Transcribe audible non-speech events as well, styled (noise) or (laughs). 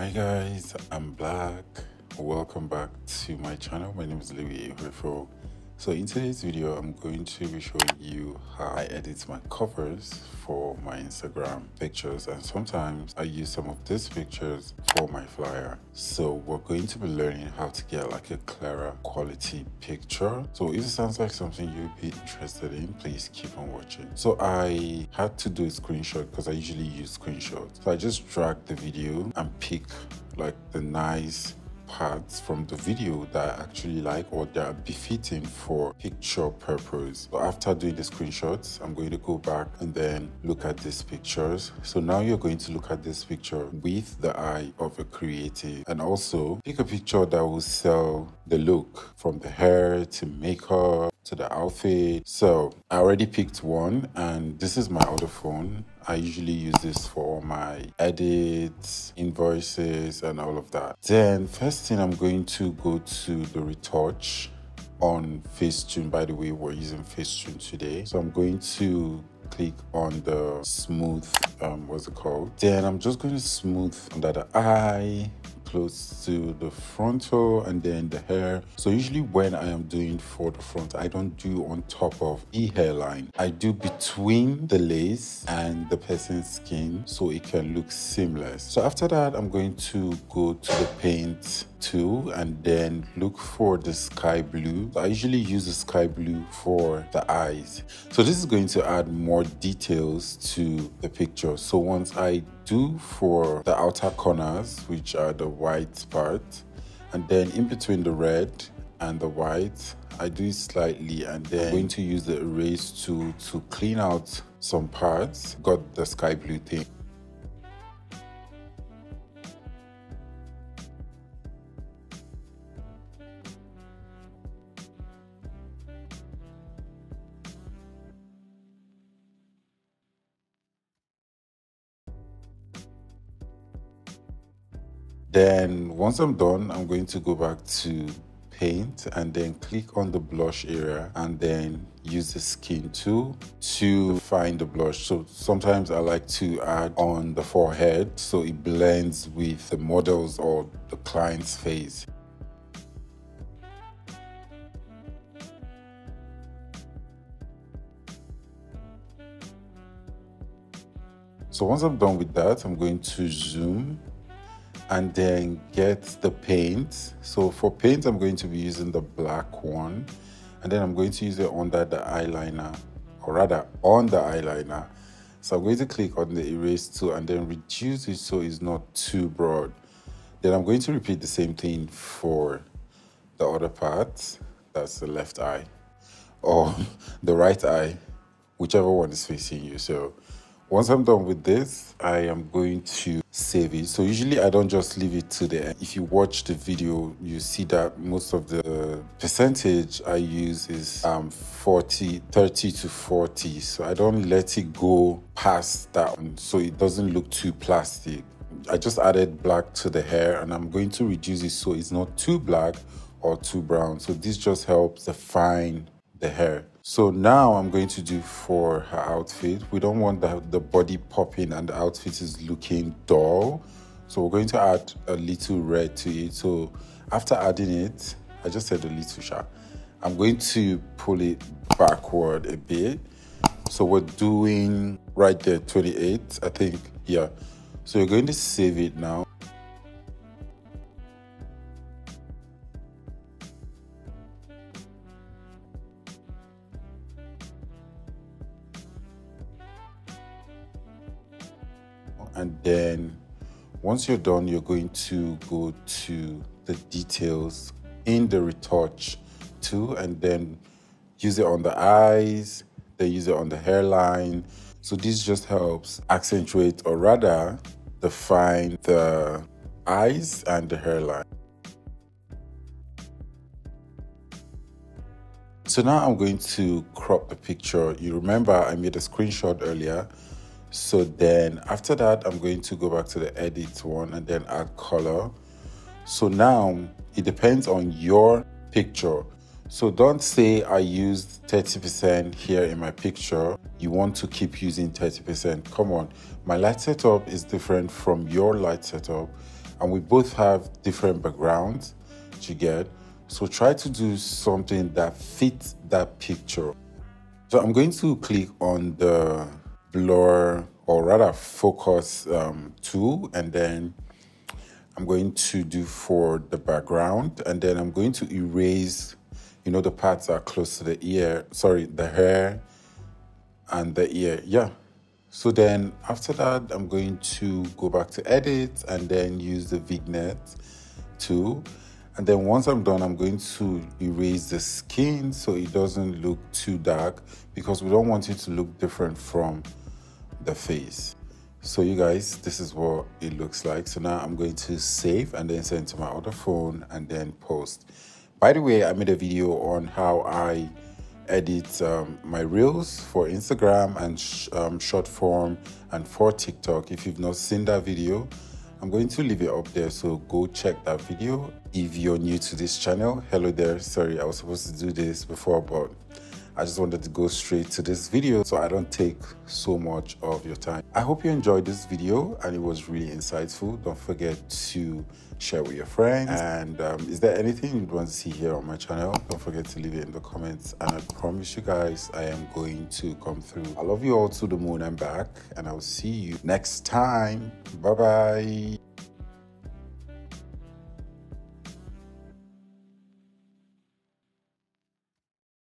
Hi guys, I'm Black. Welcome back to my channel. My name is Louis Ihuefo. So in today's video, I'm going to be showing you how I edit my covers for my Instagram pictures and sometimes I use some of these pictures for my flyer. So we're going to be learning how to get like a clearer quality picture. So if it sounds like something you'd be interested in, please keep on watching. So I had to do a screenshot because I usually use screenshots. So I just drag the video and pick like the nice parts from the video that I actually like or that are befitting for picture purpose. So after doing the screenshots, I'm going to go back and then look at these pictures. So now you're going to look at this picture with the eye of a creative and also pick a picture that will sell the look from the hair to makeup to the outfit. So I already picked one and this is my other phone. I usually use this for my edits, invoices and all of that. Then first thing I'm going to go to the retouch on Facetune. By the way, we're using Facetune today. So I'm going to click on the smooth, um, what's it called? Then I'm just going to smooth under the eye, close to the frontal and then the hair. So usually when I am doing for the front, I don't do on top of the hairline. I do between the lace and the person's skin so it can look seamless. So after that, I'm going to go to the paint tool and then look for the sky blue. I usually use the sky blue for the eyes. So this is going to add more details to the picture. So once I do for the outer corners, which are the white part, and then in between the red and the white, I do it slightly and then I'm going to use the erase tool to clean out some parts. Got the sky blue thing. Then once I'm done, I'm going to go back to paint and then click on the blush area and then use the skin tool to find the blush. So sometimes I like to add on the forehead so it blends with the model's or the client's face. So once I'm done with that, I'm going to zoom and then get the paint. So for paint, I'm going to be using the black one and then I'm going to use it under the eyeliner or rather on the eyeliner. So I'm going to click on the erase tool and then reduce it so it's not too broad. Then I'm going to repeat the same thing for the other part. That's the left eye or (laughs) the right eye, whichever one is facing you. So once I'm done with this, I am going to save it. So usually I don't just leave it to the end. If you watch the video, you see that most of the percentage I use is um, 40, 30 to 40. So I don't let it go past that so it doesn't look too plastic. I just added black to the hair and I'm going to reduce it so it's not too black or too brown. So this just helps define the hair. So now I'm going to do for her outfit. We don't want the, the body popping and the outfit is looking dull. So we're going to add a little red to it. So after adding it, I just said a little shot. I'm going to pull it backward a bit. So we're doing right there 28, I think. Yeah. So you're going to save it now. And then once you're done you're going to go to the details in the retouch too and then use it on the eyes then use it on the hairline. So this just helps accentuate or rather define the eyes and the hairline. So now i'm going to crop the picture. You remember i made a screenshot earlier so then after that, I'm going to go back to the edit one and then add color. So now it depends on your picture. So don't say I used 30% here in my picture. You want to keep using 30%. Come on. My light setup is different from your light setup. and we both have different backgrounds you get so try to do something that fits that picture so i'm going to click on the blur or rather focus um, and then I'm going to do for the background and then I'm going to erase you know the parts are close to the ear sorry the hair and the ear yeah. So then after that I'm going to go back to edit and then use the vignette tool. And then once I'm done I'm going to erase the skin so it doesn't look too dark because we don't want it to look different from the face. So you guys this is what it looks like. So now i'm going to save and then send to my other phone and then post. By the way i made a video on how i edit um, my reels for instagram and sh um, short form and for tiktok. If you've not seen that video i'm going to leave it up there. So go check that video. If you're new to this channel hello there. Sorry i was supposed to do this before but I just wanted to go straight to this video so I don't take so much of your time. I hope you enjoyed this video and it was really insightful. Don't forget to share with your friends. And um, is there anything you'd want to see here on my channel? Don't forget to leave it in the comments. And I promise you guys, I am going to come through. I love you all to the moon and back. And I'll see you next time. Bye-bye.